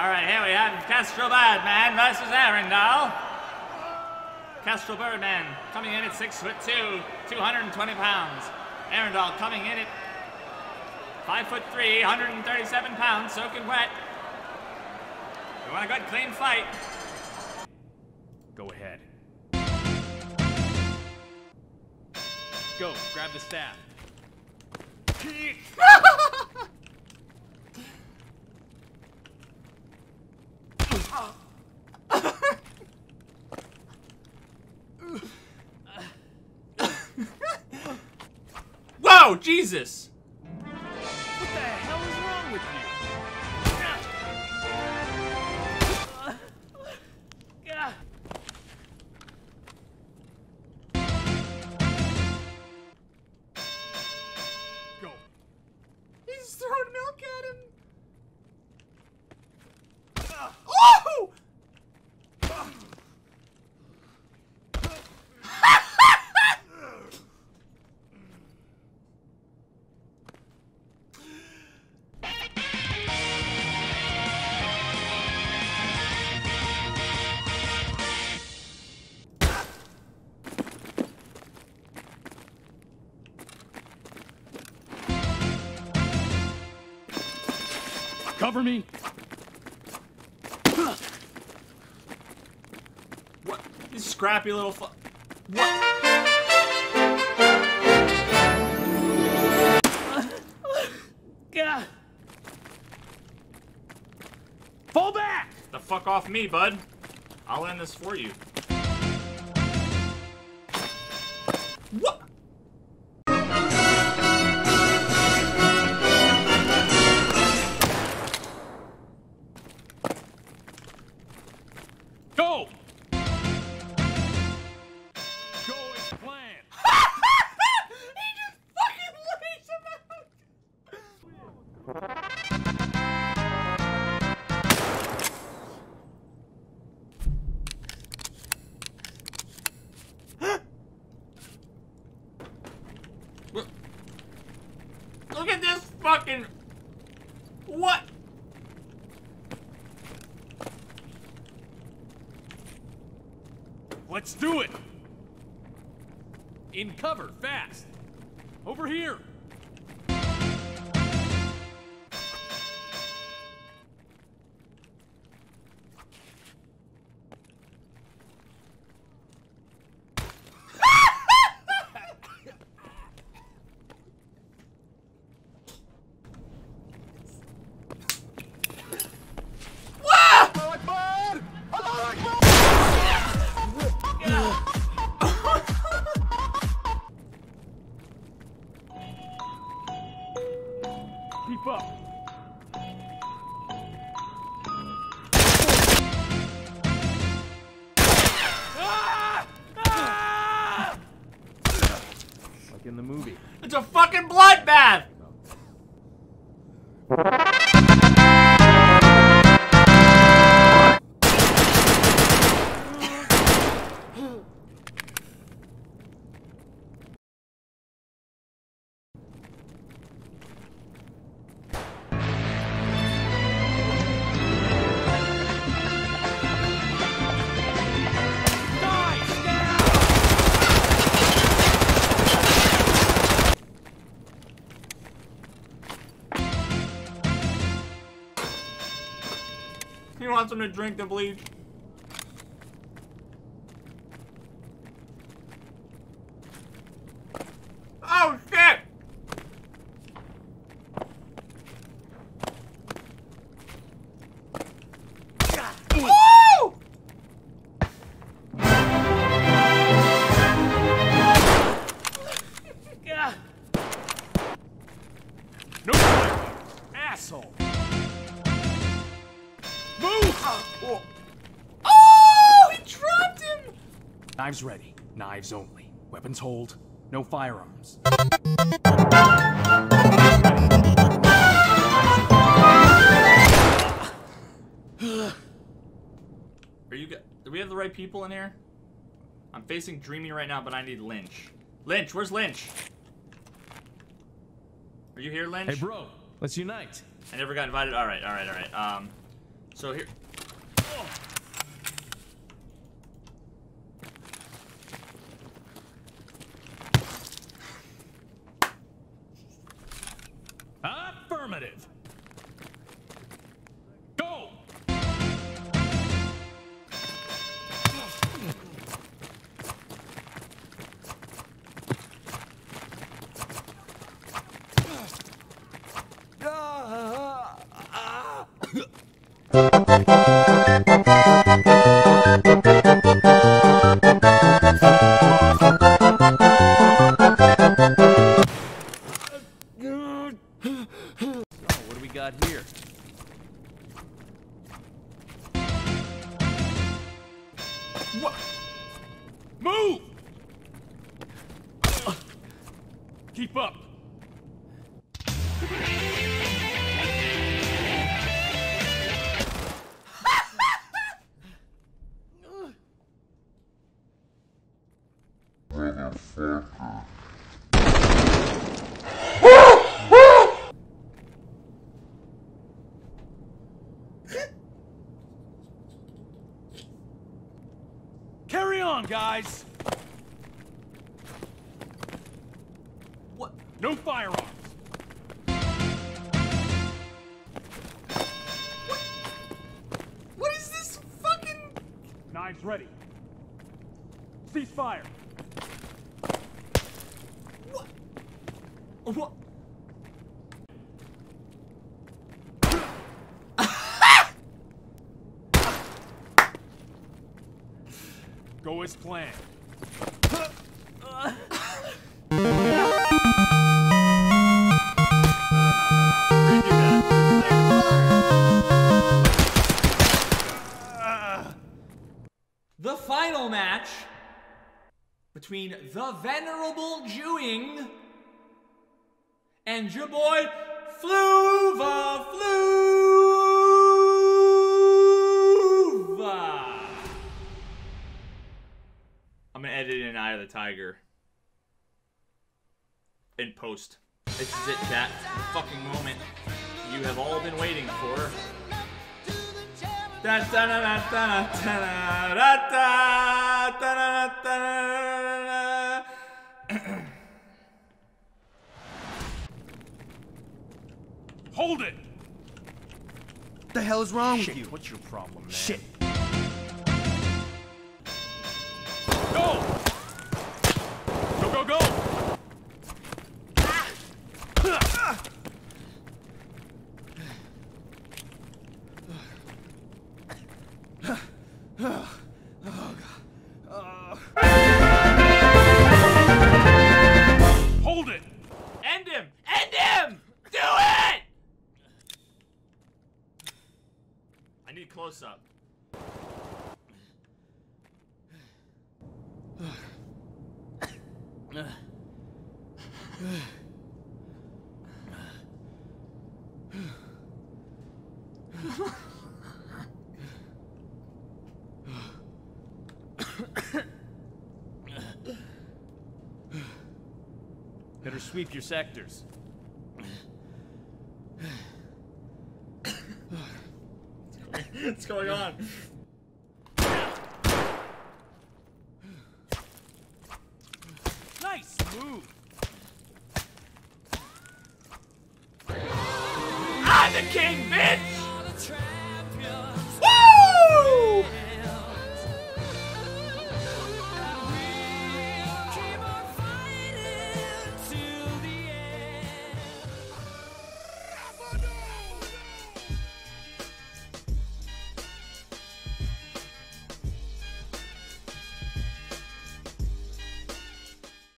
All right, here we have Castro Birdman versus Arundel. Castro Birdman coming in at six foot two, 220 pounds. Arundel coming in at five foot three, 137 pounds, soaking wet. We want a good, clean fight. Go ahead. Go, grab the staff. Whoa, Jesus! Cover me. What? You scrappy little fu- What? Gah. Fall back! The fuck off me, bud. I'll end this for you. What? Go! Go as planned. he just fucking lays him out. Look- Look at this fucking. What? Let's do it! In cover, fast! Over here! Like in the movie. It's a fucking bloodbath! Wants him to drink the bleach. Oh! Asshole! Move! Oh, oh, he dropped him! Knives ready. Knives only. Weapons hold. No firearms. Are you? go- Do we have the right people in here? I'm facing Dreamy right now, but I need Lynch. Lynch, where's Lynch? Are you here, Lynch? Hey, bro. Let's unite. I never got invited. All right, all right, all right. Um, So here. Keep up. Carry on, guys. No firearms. What is this fucking? Knives ready. Cease fire. What? What? Go as planned. The final match between the venerable Jewing and your boy Fluva Fluva. I'm gonna edit in Eye of the Tiger. In post. This is it. The fucking moment you have all been waiting for. Hold it! What the hell is wrong Shit, with you? what's your problem, man? Shit. Close up. Better sweep your sectors. What's going on?